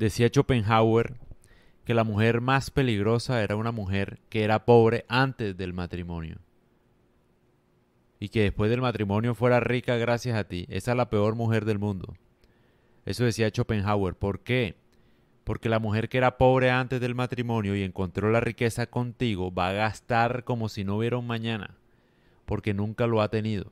Decía Schopenhauer que la mujer más peligrosa era una mujer que era pobre antes del matrimonio. Y que después del matrimonio fuera rica gracias a ti. Esa es la peor mujer del mundo. Eso decía Schopenhauer. ¿Por qué? Porque la mujer que era pobre antes del matrimonio y encontró la riqueza contigo va a gastar como si no hubiera un mañana, porque nunca lo ha tenido.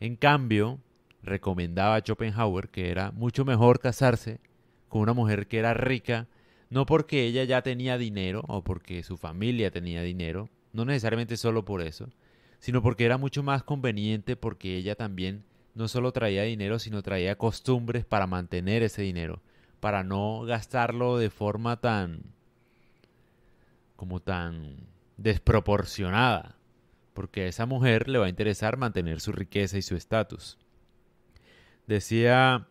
En cambio, recomendaba Schopenhauer que era mucho mejor casarse con una mujer que era rica, no porque ella ya tenía dinero o porque su familia tenía dinero, no necesariamente solo por eso, sino porque era mucho más conveniente porque ella también no solo traía dinero, sino traía costumbres para mantener ese dinero, para no gastarlo de forma tan como tan desproporcionada, porque a esa mujer le va a interesar mantener su riqueza y su estatus. Decía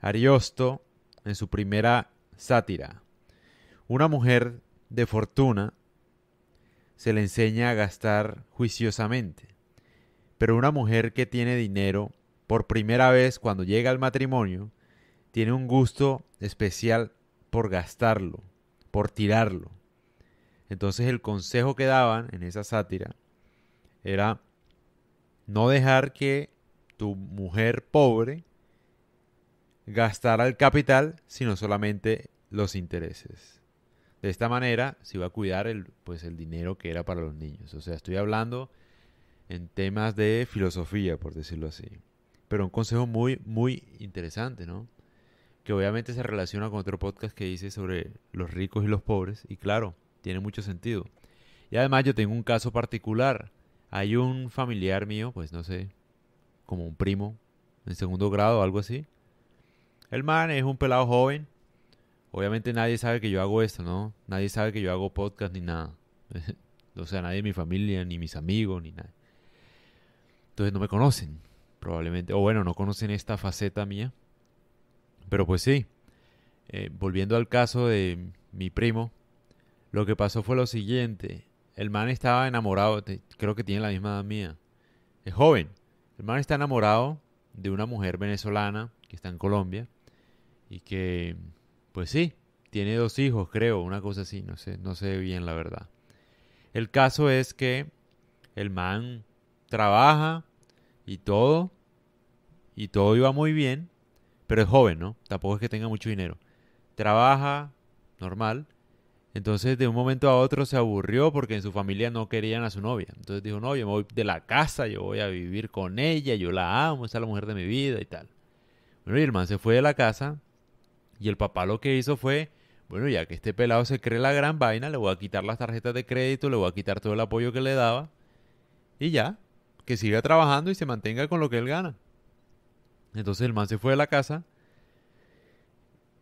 Ariosto en su primera sátira, una mujer de fortuna se le enseña a gastar juiciosamente, pero una mujer que tiene dinero por primera vez cuando llega al matrimonio, tiene un gusto especial por gastarlo, por tirarlo. Entonces el consejo que daban en esa sátira era no dejar que tu mujer pobre gastara el capital, sino solamente los intereses. De esta manera se iba a cuidar el, pues, el dinero que era para los niños. O sea, estoy hablando en temas de filosofía, por decirlo así. Pero un consejo muy, muy interesante, ¿no? Que obviamente se relaciona con otro podcast que dice sobre los ricos y los pobres. Y claro, tiene mucho sentido. Y además yo tengo un caso particular. Hay un familiar mío, pues no sé, como un primo en segundo grado o algo así. El man es un pelado joven. Obviamente nadie sabe que yo hago esto, ¿no? Nadie sabe que yo hago podcast ni nada. o sea, nadie de mi familia, ni mis amigos, ni nada. Entonces no me conocen, probablemente. O bueno, no conocen esta faceta mía. Pero pues sí. Eh, volviendo al caso de mi primo, lo que pasó fue lo siguiente. El man estaba enamorado, creo que tiene la misma edad mía. Es joven. El man está enamorado de una mujer venezolana que está en Colombia y que, pues sí, tiene dos hijos, creo, una cosa así, no sé, no sé bien la verdad. El caso es que el man trabaja y todo, y todo iba muy bien, pero es joven, ¿no? Tampoco es que tenga mucho dinero. Trabaja normal, entonces de un momento a otro se aburrió porque en su familia no querían a su novia. Entonces dijo, no, yo me voy de la casa, yo voy a vivir con ella, yo la amo, esa es la mujer de mi vida y tal. Bueno, y el man se fue de la casa y el papá lo que hizo fue, bueno, ya que este pelado se cree la gran vaina, le voy a quitar las tarjetas de crédito, le voy a quitar todo el apoyo que le daba y ya, que siga trabajando y se mantenga con lo que él gana. Entonces el man se fue de la casa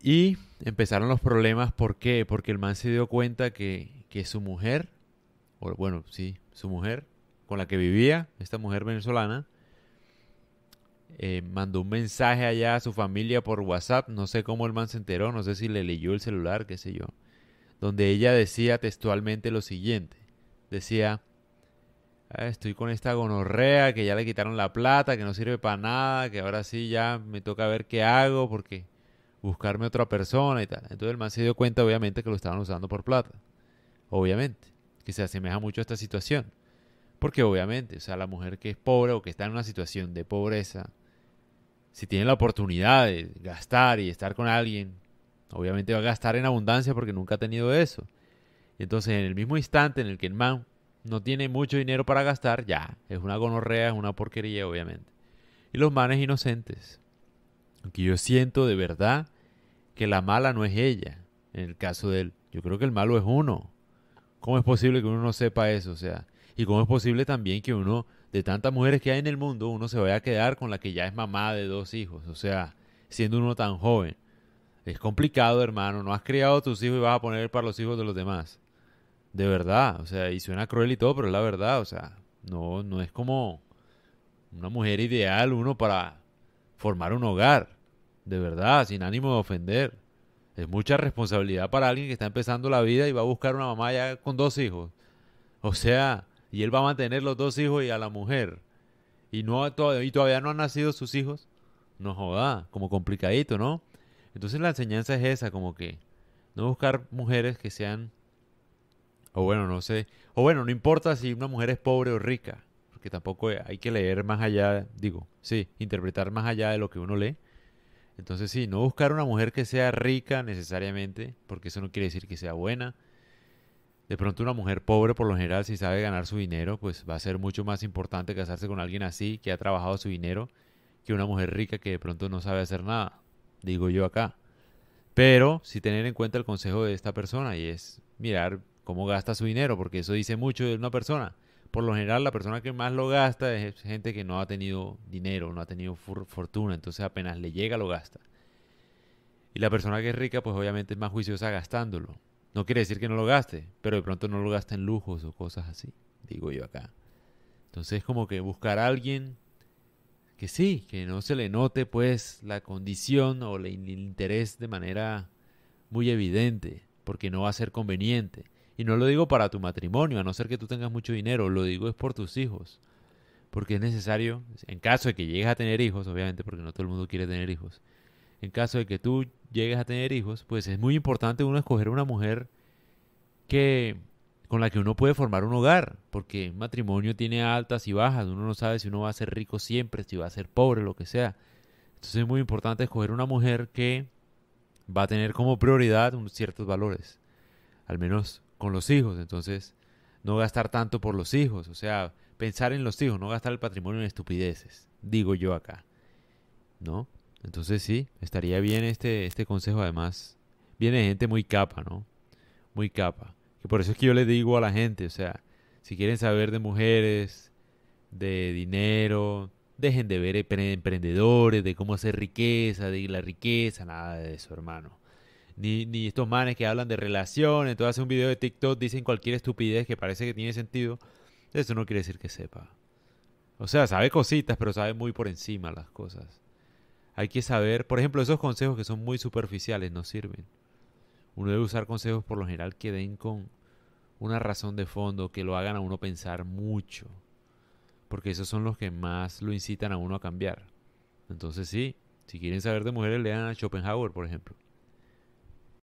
y empezaron los problemas. ¿Por qué? Porque el man se dio cuenta que, que su mujer, bueno, sí, su mujer con la que vivía, esta mujer venezolana, eh, mandó un mensaje allá a su familia por WhatsApp. No sé cómo el man se enteró, no sé si le leyó el celular, qué sé yo. Donde ella decía textualmente lo siguiente. Decía, ah, estoy con esta gonorrea, que ya le quitaron la plata, que no sirve para nada, que ahora sí ya me toca ver qué hago porque buscarme otra persona y tal. Entonces el man se dio cuenta obviamente que lo estaban usando por plata. Obviamente. Que se asemeja mucho a esta situación. Porque obviamente, o sea, la mujer que es pobre o que está en una situación de pobreza, si tiene la oportunidad de gastar y estar con alguien, obviamente va a gastar en abundancia porque nunca ha tenido eso. Entonces en el mismo instante en el que el man no tiene mucho dinero para gastar, ya, es una gonorrea, es una porquería, obviamente. Y los manes inocentes. Aunque yo siento de verdad que la mala no es ella, en el caso de él. Yo creo que el malo es uno. ¿Cómo es posible que uno no sepa eso? O sea, y cómo es posible también que uno, de tantas mujeres que hay en el mundo, uno se vaya a quedar con la que ya es mamá de dos hijos. O sea, siendo uno tan joven. Es complicado, hermano. No has criado a tus hijos y vas a poner para los hijos de los demás. De verdad. O sea, y suena cruel y todo, pero es la verdad. O sea, no, no es como una mujer ideal uno para formar un hogar, de verdad, sin ánimo de ofender. Es mucha responsabilidad para alguien que está empezando la vida y va a buscar una mamá ya con dos hijos. O sea, y él va a mantener los dos hijos y a la mujer. Y, no, y todavía no han nacido sus hijos. No joda, como complicadito, ¿no? Entonces la enseñanza es esa, como que no buscar mujeres que sean, o bueno, no sé, o bueno, no importa si una mujer es pobre o rica, porque tampoco hay que leer más allá, digo, sí, interpretar más allá de lo que uno lee. Entonces sí, no buscar una mujer que sea rica necesariamente, porque eso no quiere decir que sea buena. De pronto una mujer pobre, por lo general, si sabe ganar su dinero, pues va a ser mucho más importante casarse con alguien así, que ha trabajado su dinero, que una mujer rica que de pronto no sabe hacer nada, digo yo acá. Pero sí tener en cuenta el consejo de esta persona y es mirar cómo gasta su dinero, porque eso dice mucho de una persona. Por lo general, la persona que más lo gasta es gente que no ha tenido dinero, no ha tenido fortuna, entonces apenas le llega lo gasta. Y la persona que es rica, pues obviamente es más juiciosa gastándolo. No quiere decir que no lo gaste, pero de pronto no lo gasta en lujos o cosas así, digo yo acá. Entonces como que buscar a alguien que sí, que no se le note pues la condición o el interés de manera muy evidente, porque no va a ser conveniente. Y no lo digo para tu matrimonio, a no ser que tú tengas mucho dinero, lo digo es por tus hijos. Porque es necesario, en caso de que llegues a tener hijos, obviamente porque no todo el mundo quiere tener hijos, en caso de que tú llegues a tener hijos, pues es muy importante uno escoger una mujer que con la que uno puede formar un hogar, porque matrimonio tiene altas y bajas, uno no sabe si uno va a ser rico siempre, si va a ser pobre, lo que sea. Entonces es muy importante escoger una mujer que va a tener como prioridad ciertos valores, al menos con los hijos, entonces no gastar tanto por los hijos, o sea, pensar en los hijos, no gastar el patrimonio en estupideces, digo yo acá, ¿no? Entonces sí, estaría bien este, este consejo. Además, viene gente muy capa, ¿no? Muy capa. Y por eso es que yo le digo a la gente, o sea, si quieren saber de mujeres, de dinero, dejen de ver emprendedores, de cómo hacer riqueza, de la riqueza, nada de eso, hermano. Ni, ni estos manes que hablan de relaciones, entonces hacen un video de TikTok, dicen cualquier estupidez que parece que tiene sentido. Eso no quiere decir que sepa. O sea, sabe cositas, pero sabe muy por encima las cosas. Hay que saber, por ejemplo, esos consejos que son muy superficiales no sirven. Uno debe usar consejos por lo general que den con una razón de fondo, que lo hagan a uno pensar mucho. Porque esos son los que más lo incitan a uno a cambiar. Entonces sí, si quieren saber de mujeres, lean a Schopenhauer, por ejemplo.